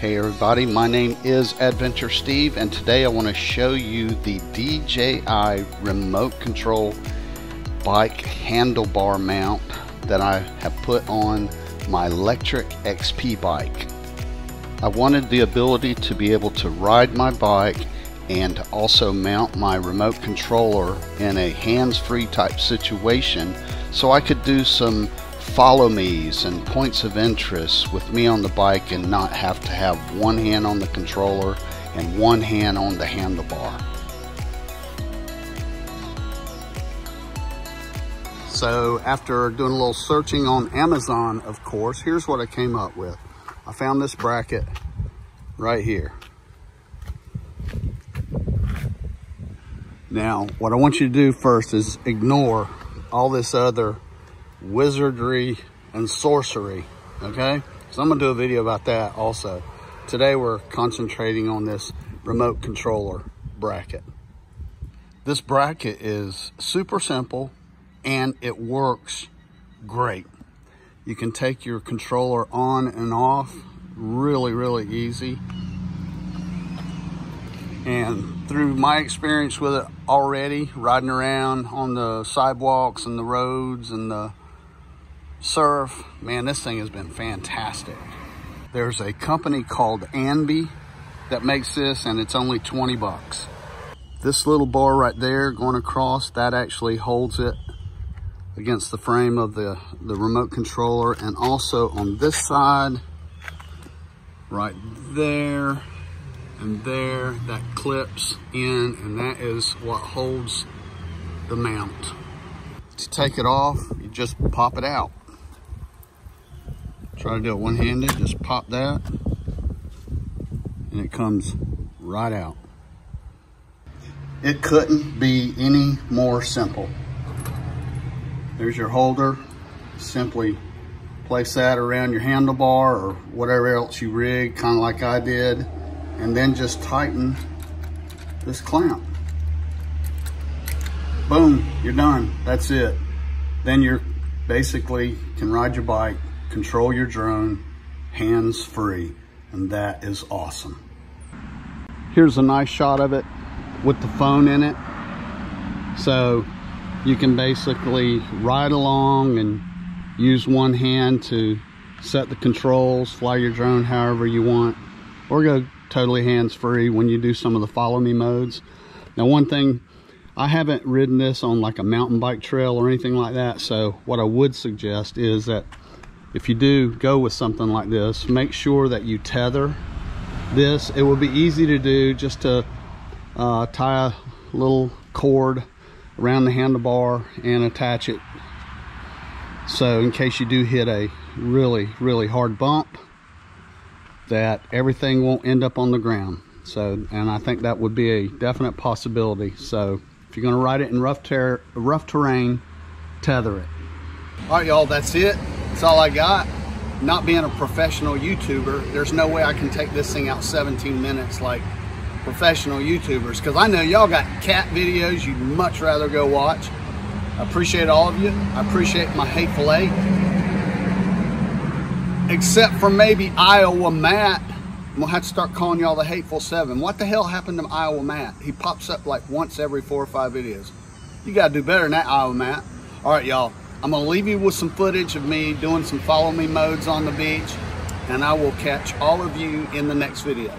Hey everybody, my name is Adventure Steve and today I want to show you the DJI remote control bike handlebar mount that I have put on my Lectric XP bike. I wanted the ability to be able to ride my bike and also mount my remote controller in a hands-free type situation so I could do some follow me's and points of interest with me on the bike and not have to have one hand on the controller and one hand on the handlebar. So after doing a little searching on Amazon, of course, here's what I came up with. I found this bracket right here. Now, what I want you to do first is ignore all this other wizardry and sorcery, okay? So I'm gonna do a video about that also. Today we're concentrating on this remote controller bracket. This bracket is super simple and it works great. You can take your controller on and off really, really easy. And through my experience with it already, riding around on the sidewalks and the roads and the surf, man, this thing has been fantastic. There's a company called Anby that makes this and it's only 20 bucks. This little bar right there going across, that actually holds it against the frame of the, the remote controller. And also on this side, right there and there, that clips in and that is what holds the mount. To take it off, you just pop it out. Try to do it one-handed, just pop that, and it comes right out. It couldn't be any more simple. There's your holder. Simply place that around your handlebar or whatever else you rig, kind of like I did, and then just tighten this clamp. Boom, you're done. That's it. Then you're basically can ride your bike control your drone hands-free, and that is awesome. Here's a nice shot of it with the phone in it. So you can basically ride along and use one hand to set the controls, fly your drone however you want, or go totally hands-free when you do some of the follow me modes. Now one thing, I haven't ridden this on like a mountain bike trail or anything like that, so what I would suggest is that if you do go with something like this, make sure that you tether this. It will be easy to do just to uh, tie a little cord around the handlebar and attach it. So in case you do hit a really, really hard bump, that everything won't end up on the ground. So, and I think that would be a definite possibility. So if you're gonna ride it in rough, rough terrain, tether it. All right, y'all, that's it. That's all I got. Not being a professional YouTuber, there's no way I can take this thing out 17 minutes like professional YouTubers because I know y'all got cat videos you'd much rather go watch. I appreciate all of you. I appreciate my hateful eight. Except for maybe Iowa Matt. I'm gonna have to start calling y'all the hateful seven. What the hell happened to Iowa Matt? He pops up like once every four or five videos. You gotta do better than that, Iowa Matt. All right, y'all. I'm gonna leave you with some footage of me doing some follow me modes on the beach and I will catch all of you in the next video.